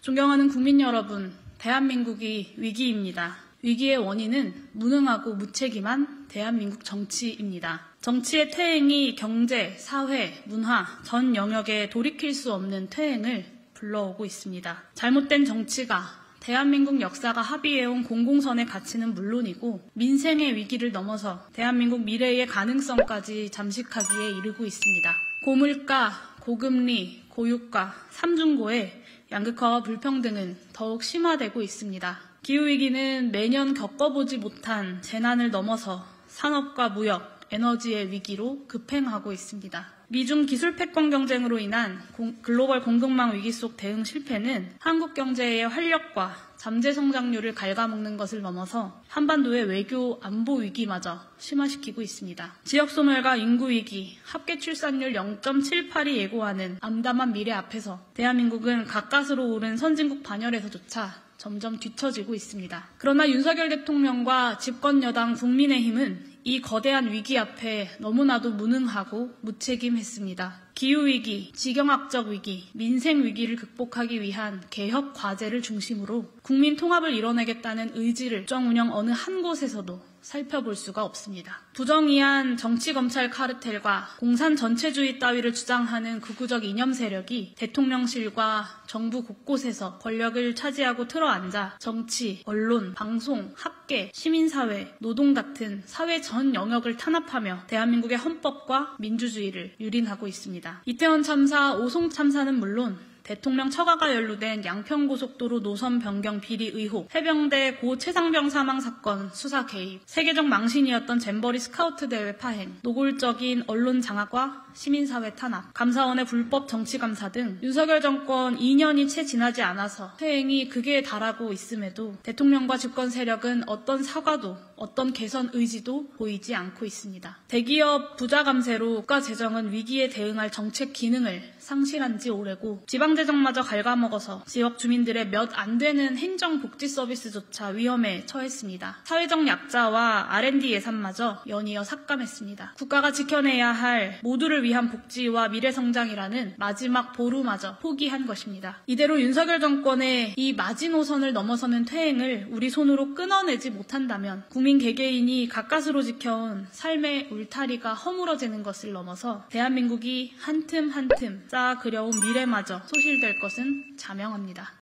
존경하는 국민 여러분, 대한민국이 위기입니다. 위기의 원인은 무능하고 무책임한 대한민국 정치입니다. 정치의 퇴행이 경제, 사회, 문화 전 영역에 돌이킬 수 없는 퇴행을 불러오고 있습니다. 잘못된 정치가 대한민국 역사가 합의해온 공공선의 가치는 물론이고 민생의 위기를 넘어서 대한민국 미래의 가능성까지 잠식하기에 이르고 있습니다. 고물가, 고금리, 고유가, 삼중고의 양극화와 불평등은 더욱 심화되고 있습니다. 기후위기는 매년 겪어보지 못한 재난을 넘어서 산업과 무역, 에너지의 위기로 급행하고 있습니다. 미중 기술 패권 경쟁으로 인한 글로벌 공급망 위기 속 대응 실패는 한국 경제의 활력과 잠재 성장률을 갉아먹는 것을 넘어서 한반도의 외교 안보 위기마저 심화시키고 있습니다. 지역 소멸과 인구 위기, 합계 출산율 0.78이 예고하는 암담한 미래 앞에서 대한민국은 가까스로 오른 선진국 반열에서조차 점점 뒤처지고 있습니다. 그러나 윤석열 대통령과 집권 여당 국민의힘은 이 거대한 위기 앞에 너무나도 무능하고 무책임했습니다. 기후위기, 지경학적 위기, 민생 위기를 극복하기 위한 개혁 과제를 중심으로 국민 통합을 이뤄내겠다는 의지를 정운영 어느 한 곳에서도 살펴볼 수가 없습니다. 부정의한 정치검찰 카르텔과 공산 전체주의 따위를 주장하는 극우적 이념 세력이 대통령실과 정부 곳곳에서 권력을 차지하고 틀어앉아 정치, 언론, 방송, 학계, 시민사회, 노동 같은 사회 전 영역을 탄압하며 대한민국의 헌법과 민주주의를 유린하고 있습니다. 이태원 참사, 오송 참사는 물론 대통령 처가가 연루된 양평고속도로 노선 변경 비리 의혹, 해병대 고 채상병 사망 사건 수사 개입, 세계적 망신이었던 잼버리 스카우트 대회 파행, 노골적인 언론 장악과 시민사회 탄압, 감사원의 불법 정치감사 등 윤석열 정권 2년이 채 지나지 않아서 퇴행이 극에 달하고 있음에도 대통령과 집권 세력은 어떤 사과도 어떤 개선 의지도 보이지 않고 있습니다. 대기업 부자 감세로 국가 재정은 위기에 대응할 정책 기능을 상실한 지 오래고 지방 재정마저 갉아먹어서 지역 주민들의 몇 안 되는 행정 복지 서비스조차 위험에 처했습니다. 사회적 약자와 R&D 예산마저 연이어 삭감했습니다. 국가가 지켜내야 할 모두를 위한 복지와 미래 성장이라는 마지막 보루마저 포기한 것입니다. 이대로 윤석열 정권의 이 마지노선을 넘어서는 퇴행을 우리 손으로 끊어내지 못한다면 국민 개개인이 가까스로 지켜온 삶의 울타리가 허물어지는 것을 넘어서 대한민국이 한틈 한틈 쌓아 그려온 미래마저 소실될 것은 자명합니다.